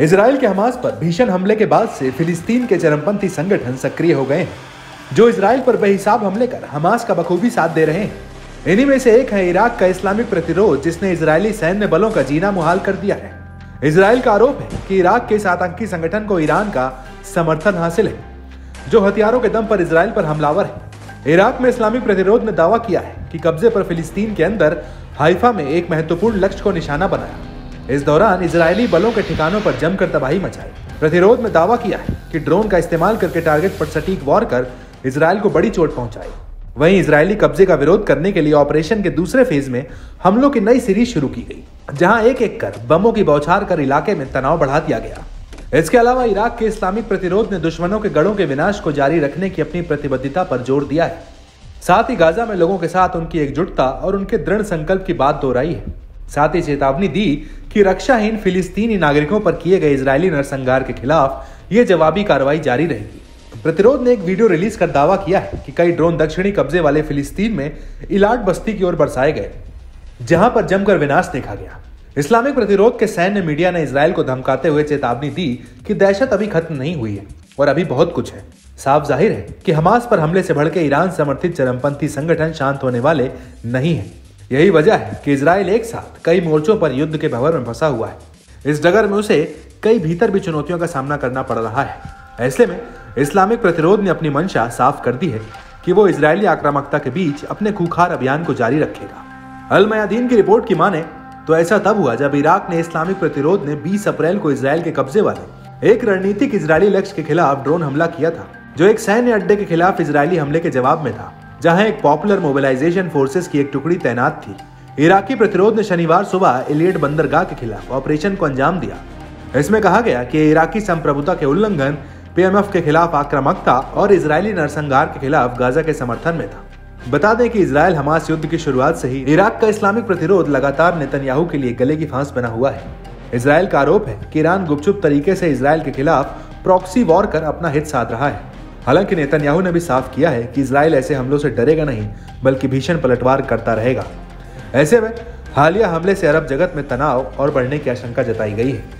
Israel के Hamas पर भीषण हमले के बाद से फिलिस्तीन के चरमपंथी संगठन सक्रिय हो गए हैं, जो इसराइल पर बेहिसाब हमले कर हमास का बखूबी साथ दे रहे हैं। इन्हीं में से एक है इराक का इस्लामिक प्रतिरोध, जिसने इजरायली सैन्य बलों का जीना मुहाल कर दिया है। इसराइल का आरोप है कि इराक के इस आतंकी संगठन को ईरान का समर्थन हासिल है, जो हथियारों के दम पर इसराइल पर हमलावर है। इराक में इस्लामिक प्रतिरोध ने दावा किया है कि कब्जे पर फिलिस्तीन के अंदर हाइफा में एक महत्वपूर्ण लक्ष्य को निशाना बनाया। इस दौरान इजरायली बलों के ठिकानों पर जमकर तबाही मचाई। प्रतिरोध में दावा किया है कि ड्रोन का इस्तेमाल करके टारगेट पर सटीक वॉर कर इसराइल को बड़ी चोट पहुंचाई। वहीं इजरायली कब्जे का विरोध करने के लिए ऑपरेशन के दूसरे फ़ेज़ में हमलों की नई सीरीज़ शुरू की गई, जहाँ एक एक कर बमों की बौछार कर इलाके में तनाव बढ़ा दिया गया। इसके अलावा इराक के इस्लामिक प्रतिरोध ने दुश्मनों के गढ़ों के विनाश को जारी रखने की अपनी प्रतिबद्धता पर ज़ोर दिया है। साथ ही गाजा में लोगों के साथ उनकी एकजुटता और उनके दृढ़ संकल्प की बात दोहराई है। साथ ही चेतावनी दी कि रक्षाहीन फिलिस्तीनी नागरिकों पर किए गए इजरायली नरसंहार के खिलाफ ये जवाबी कार्रवाई जारी रहेगी। प्रतिरोध ने एक वीडियो रिलीज़ कर दावा किया है कि कई ड्रोन दक्षिणी कब्जे वाले फिलिस्तीन में इलाट बस्ती की ओर बरसाए गए, जहाँ पर जमकर विनाश देखा गया। इस्लामिक प्रतिरोध के सैन्य मीडिया ने इसराइल को धमकाते हुए चेतावनी दी कि दहशत अभी खत्म नहीं हुई है और अभी बहुत कुछ है। साफ़ ज़ाहिर है कि हमास पर हमले से भड़के ईरान समर्थित चरमपंथी संगठन शांत होने वाले नहीं है। यही वजह है कि इसराइल एक साथ कई मोर्चों पर युद्ध के भवर में फंसा हुआ है। इस डगर में उसे कई भीतर भी चुनौतियों का सामना करना पड़ रहा है। ऐसे में इस्लामिक प्रतिरोध ने अपनी मंशा साफ़ कर दी है कि वो इसराइली आक्रामकता के बीच अपने खूखार अभियान को जारी रखेगा। अल मयादीन की रिपोर्ट की माने तो ऐसा तब हुआ जब इराक ने इस्लामिक प्रतिरोध ने 20 अप्रैल को इसराइल के कब्जे वाले एक रणनीतिक इसराइली लक्ष्य के खिलाफ ड्रोन हमला किया था, जो एक सैन्य अड्डे के खिलाफ इसराइली हमले के जवाब में था। जहाँ एक पॉपुलर मोबिलाइजेशन फोर्सेस की एक टुकड़ी तैनात थी। इराकी प्रतिरोध ने शनिवार सुबह इलियड बंदरगाह के खिलाफ ऑपरेशन को अंजाम दिया। इसमें कहा गया कि इराकी संप्रभुता के उल्लंघन पीएमएफ के खिलाफ आक्रामकता और इजरायली नरसंहार के खिलाफ गाजा के समर्थन में था। बता दें कि इसराइल हमास युद्ध की शुरुआत से ही इराक का इस्लामिक प्रतिरोध लगातार नेतन्याहू के लिए गले की फांस बना हुआ है। इसराइल का आरोप है कि ईरान गुपचुप तरीके से इसराइल के खिलाफ प्रॉक्सी वॉर कर अपना हित साध रहा है। हालाँकि नेतन्याहू ने भी साफ़ किया है कि इसराइल ऐसे हमलों से डरेगा नहीं, बल्कि भीषण पलटवार करता रहेगा। ऐसे में, हालिया हमले से अरब जगत में तनाव और बढ़ने की आशंका जताई गई है।